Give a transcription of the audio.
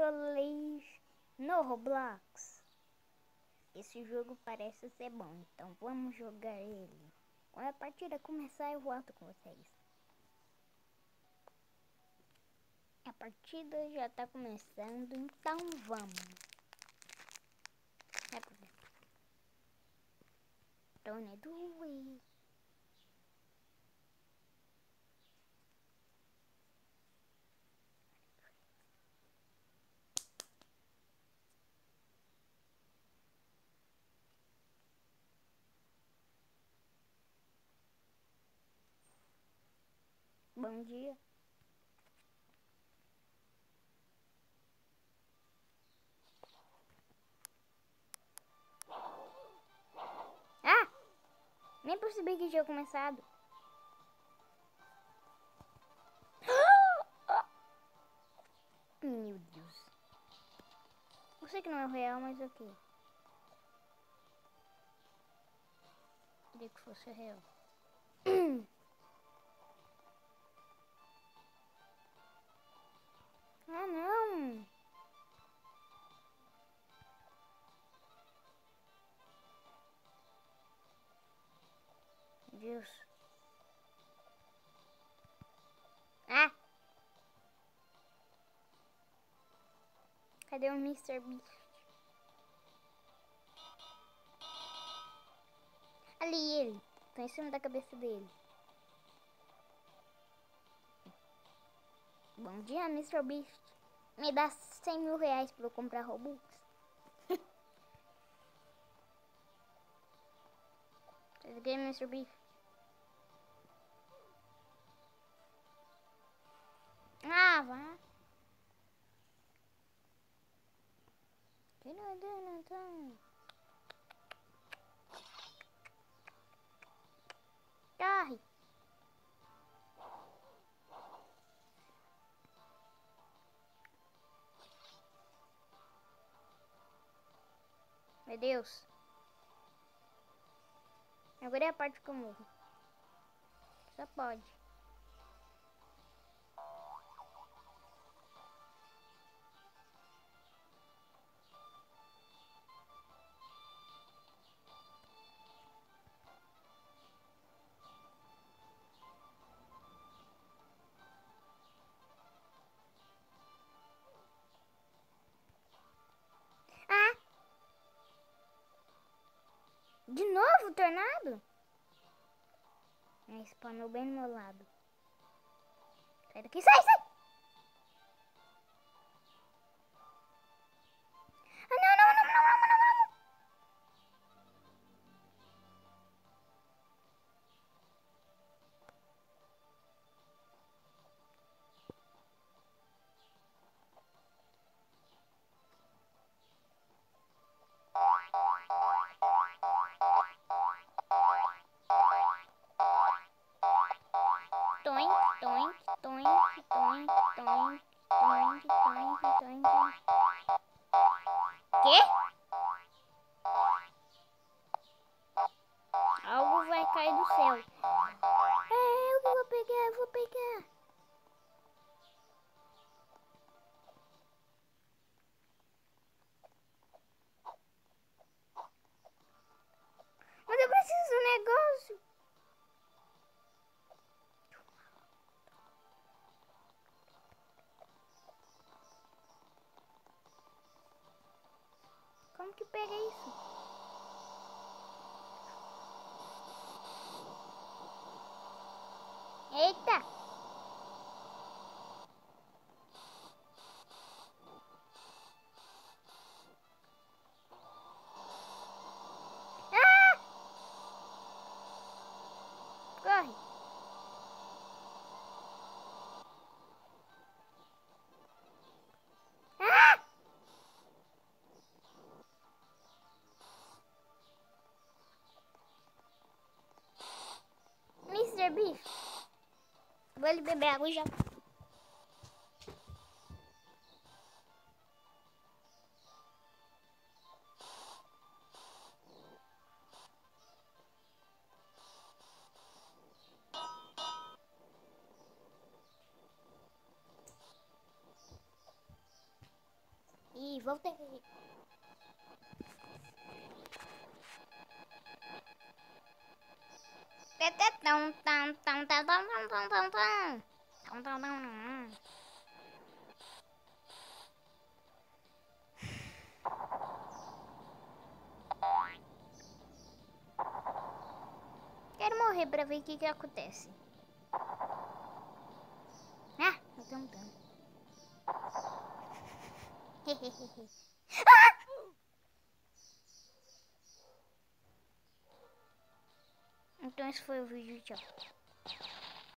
Cartolês no Roblox. Esse jogo parece ser bom, então vamos jogar ele. Quando a partida começar, eu volto com vocês. A partida já tá começando, então vamos. Tony do Bom dia. Ah! Nem percebi que tinha começado. Meu Deus. Eu sei que não é real, mas ok. Queria que fosse real. Ah, não. Deus. Ah! Cadê o Mr. Beast? Ali ele. Tá em cima da cabeça dele. Bom dia, Mr. Beast. Me dá 100 mil reais pra eu comprar Robux. Tudo bem, Mr. Beast? Ah, vá. Corre. Meu Deus. Agora é a parte que eu morro. Só pode. De novo tornado? É, spawnou bem no meu lado. Sai daqui, sai, sai! Toink, toink, toink, toink, toink, toink, toink, toink. que Algo vai cair do céu. É, eu vou pegar, eu vou pegar. Que pega isso? bebi. Vou ele beber água já. E voltei aqui. Tetetão, Quero morrer pra ver o que que acontece. Ah, eu tô mudando. ah! Então esse foi o vídeo, tchau.